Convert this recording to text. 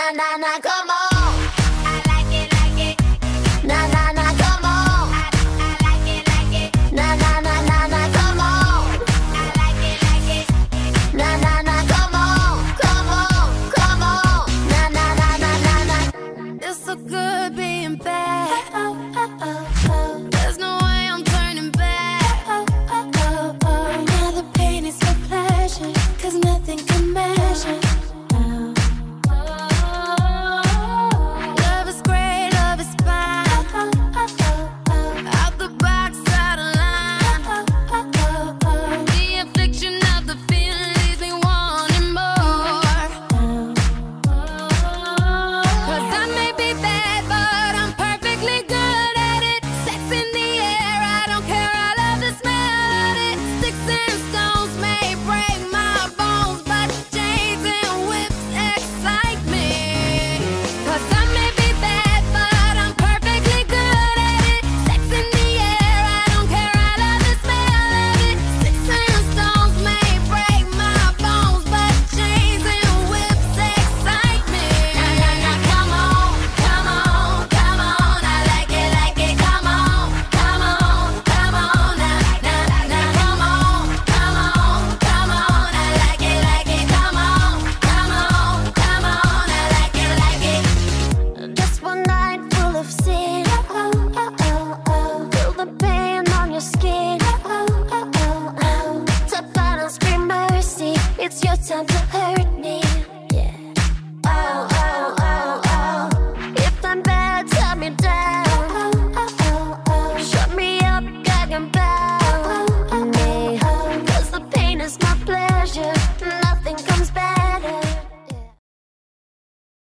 na na na, come on.